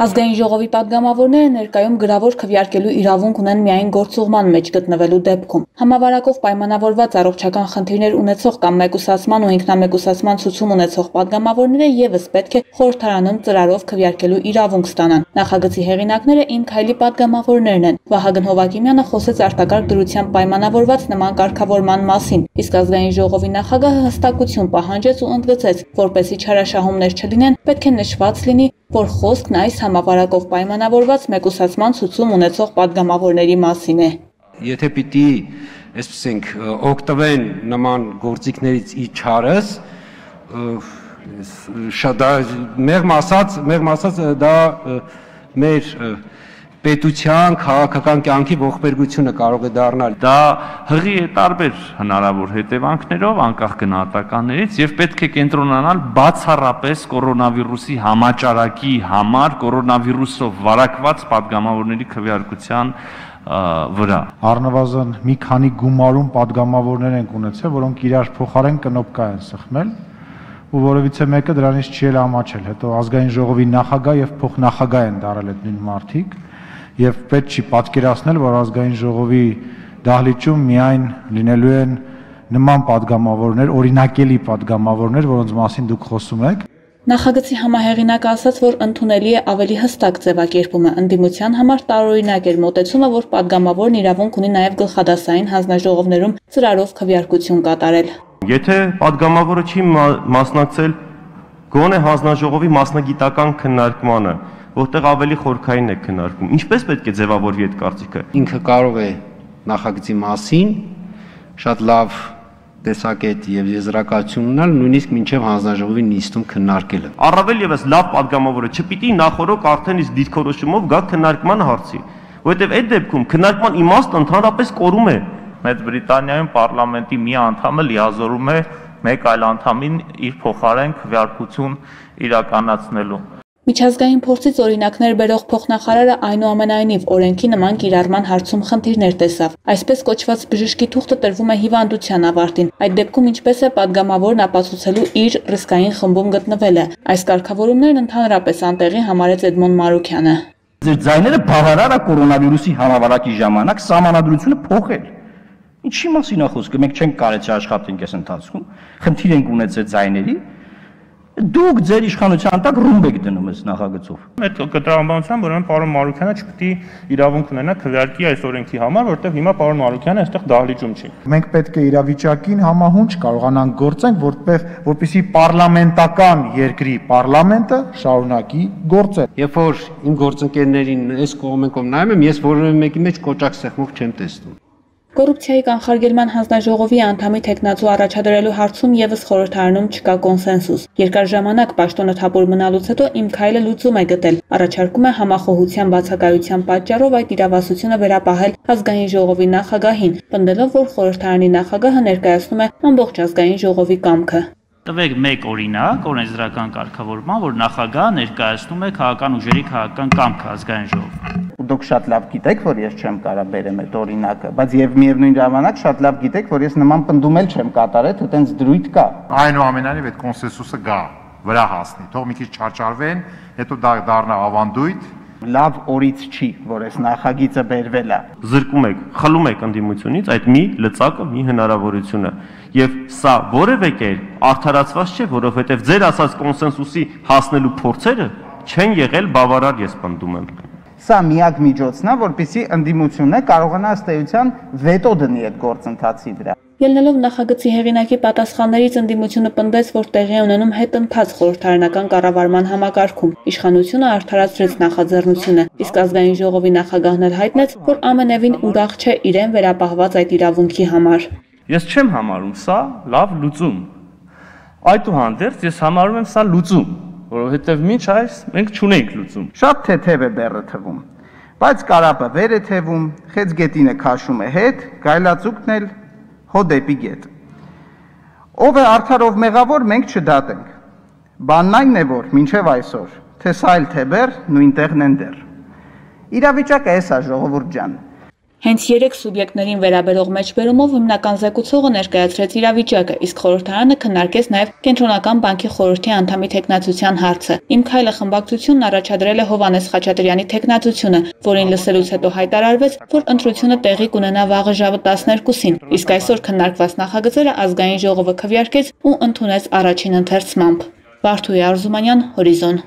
Ազգային ժողովի падգամավորները ներկայում գրավոր քվյարկելու իրավունք ունեն միայն գործողման մեջ գտնվելու դեպքում։ Համավարակով պայմանավորված առողջական խնդիրներ ունեցող կամ մեկուսացման ու ինքնամեկուսացման ցուցում ունեցող падգամավորները եւս պետք է խորհրդարանում ծրարով քվյարկելու իրավունք ստանան։ Նախագծի հեղինակները իմ քայլի падգամավորներն են։ Վահագն Հովակիմյանը խոսեց արտակարգ դրությամբ պայմանավորված նման կարգավորման մասին, իսկ ազգային ժողովի նախագահը հստակություն պահանջեց ու ընդգծեց, որպեսի չարաշահումներ չլինեն, պետք է նշված լինի, որ խոսքն այս համապարակով պայմանավորված մեկուսացման ցուցում ունեցող падգամավորների մասին է։ Եթե պիտի, այսպես ենք, օգտվեն նման գործիքներից ի չարս, շատ մեղմ ասած, մեղմ ասած դա մեր և, պետության քաղաքական կյանքի ողբերգությունը կարող է դառնալ։ Դա հղի է տարբեր հնարավոր հետևանքներով անկախ գնահատականներից եւ պետք է կենտրոնանալ բացառապես կորոնավիրուսի համաճարակի համար կորոնավիրուսով վարակված падգամավորների քվեարկության վրա։ Առնվազն մի քանի գումարում падգամավորներ են ունեցել, որոնք իրար փոխարեն կնոպկա են սխմել ու որովիցե մեկը դրանից չի էլ ամաչել, հետո ազգային ժողովի նախագահ եւ փոխնախագահ են դարել այդ նույն մարդիկ եւ պետք չի պատկերացնել, որ ազգային ժողովի դահլիճում միայն լինելու են նման падգամավորներ, օրինակելի падգամավորներ, որոնց մասին դուք խոսում եք։ Նախագծի համահեղինակ ասաց, որ ընդունելի է ավելի հստակ ձևակերպումը ընդդիմության համար տարօրինակ էր մոտեցումը, որ падգամավորն իրավունք ունի նաև գլխադասային հանձնաժողովներում ծրարով քվեարկություն կատարել։ Եթե падգամավորը չի մասնակցել գոնե հանձնաժողովի մասնագիտական քննարկմանը, որտեղ ավելի խորքային է քննարկվում։ Ինչպես պետք է ձևավորվի այդ կարծիքը։ Ինքը կարող է նախագծի մասին շատ լավ տեսակետ եւ եզրակացություն ունենալ նույնիսկ մինչեւ հանձնաժողովի նիստում քննարկելը։ Առավել եւս լավ падգամավորը չպիտի նախորոք արդեն իսկ դիրքորոշումով գա քննարկման հարցի, որովհետեւ այդ դեպքում քննարկման իմաստը ընդհանրապես կորում է։ Մեծ Բրիտանիայում parlamenti մի անդամը լիազորում է մեկ այլ անդամին իր փոխարեն քվեարկություն իրականացնելու։ Միջազգային փորձից օրինակներ բերող փոխնախարարը այնուամենայնիվ օրենքի նման կիրառման հարցում խնդիրներ տեսավ։ Այսպես կոչված բժշկի թուղթը տրվում է հիվանդության ավարտին։ Այդ դեպքում ինչպես է падգամավորն ապացուցելու իր ռիսկային խմբում գտնվելը։ Այս կարգավորումներն ընդհանրապես անտեղի համարեց Էդմոն Մարուկյանը։ Ձեր ձայները բավարար է կորոնավիրուսի համավարակի ժամանակ համանadrությունը փոխել։ Ինչի մասին է խոսքը։ Մենք չենք կարեցի աշխատենք այս ընթացքում։ Խնդիր ենք ունեցել ձայների Դուք ձեր իշխանության տակ ռումբ եք դնում այս նախագծով։ Այդ կտրամաբանությամբ ուրեմն պարոն Մարուկյանը չպետք է իրավունք ունենա քվեարկի այս օրենքի համար, որտեղ հիմա պարոն Մարուկյանը այստեղ դահլիճում չի։ Մենք պետք է իրավիճակին համահունչ կարողանանք գործենք, որտեղ որպեսի պարլամենտական երկրի պարլամենտը շարունակի գործել։ Երբ որ իմ գործընկերներին այս կողմեն կողմ նայում եմ, ես որևէ մեկի մեջ կոճակ սեղմող չեմ տեսնում։ Կոռուպցիայի կանխարգելման հանձնաժողովի անդամի տեխնացու առաջադրելու հարցում եւս խորհրդարանում չկա կոնսենսուս։ Երկար ժամանակ պաշտոնը թափուր մնալուց հետո Իմ քայլը լուծում է գտել։ Առաջարկում է համախոհության բացակայության պատճառով այդ իրավասությունը վերապահել ազգային ժողովի նախագահին, պնդելով, որ խորհրդարանի նախագահը ներկայացնում է ամբողջ ազգային ժողովի կամքը։ Տվեք մեկ օրինակ օրենսդրական կարգավորման, որ նախագահը ներկայացնում է քաղաքական ուժերի քաղաքական կամքը ազգային ժողովում։ Ու դուք շատ լավ գիտեք, որ ես չեմ կարա բերեմ այդ օրինակը, բայց եւ միևնույն ժամանակ շատ լավ գիտեք, որ ես նման պնդում էլ չեմ կատարել, թե տենց դրույթ կա։ Այնուամենայնիվ այդ կոնսենսուսը գա, վրա հասնի։ Թող մի քիչ չարչարվեն, հետո դա դառնա ավանդույթ, լավ օրից չի, որ այս նախագիծը բերվել է։ Զրկում եք, խլում եք ընդդիմությունից այդ մի լծակը, մի հնարավորությունը։ Եվ սա որևէ կերպ արդարացված չէ, որովհետև ձեր ասած կոնսենսուսի հասնելու փորձերը չեն եղել բավարար, ես պնդում եմ։ Սա միակ միջոցն է, որpիսի ընդդիմությունը կարողանա ըստ էության վետո դնի այդ գործընթացի վրա։ Ելնելով նախագծի հեղինակի պատասխաններից ընդդիմությունը պնդեց, որ տեղի ունենում հետընթաց խորհրդարանական կառավարման համակարգում։ Իշխանությունը արդարացրեց նախաձեռնությունը, իսկ ազգային ժողովի նախագահն էլ հայտնեց, որ ամենևին ուրախ չէ իրեն վերապահված այդ իրավունքի համար։ Ես չեմ համարում սա լավ լուծում։ Այդուհանդերձ ես համարում եմ սա լուծում, որովհետև մինչ այս մենք չունենք լուծում։ Շատ թեթև է բեռը թվում, բայց կարապը վեր է թևում, խեցգետինը քաշում է հետ, գայլացուկն էլ հո դեպի գետ։ Ով է արդարով մեղավոր, մենք չդատենք։ Բանն այն է, որ մինչև այսօր, թե սա էլ թե բեր, նույնտեղն են դեռ։ Իրավիճակը էս է, ժողովուրդ ջան։ Հենց 3 սուբյեկտներին վերաբերող մեջբերումով հիմնական զեկուցողը ներկայացրեց իրավիճակը, իսկ խորհրդարանը քննարկեց նաև Կենտրոնական բանկի խորհրդի անդամի տեխնացության հարցը։ Իմ քայլը խմբակցությունն առաջադրել է Հովանես Խաչատրյանի տեխնացությունը, որին լսելուց հետո հայտարարվեց, որ ընտրությունը տեղի կունենա վաղը ժամը 12-ին, իսկ այսօր քննարկված նախագծերը ազգային ժողովը քվեարկեց ու ընդունեց առաջին ընթերցմամբ։ Վարդուհի Արզումանյան, Հորիզոն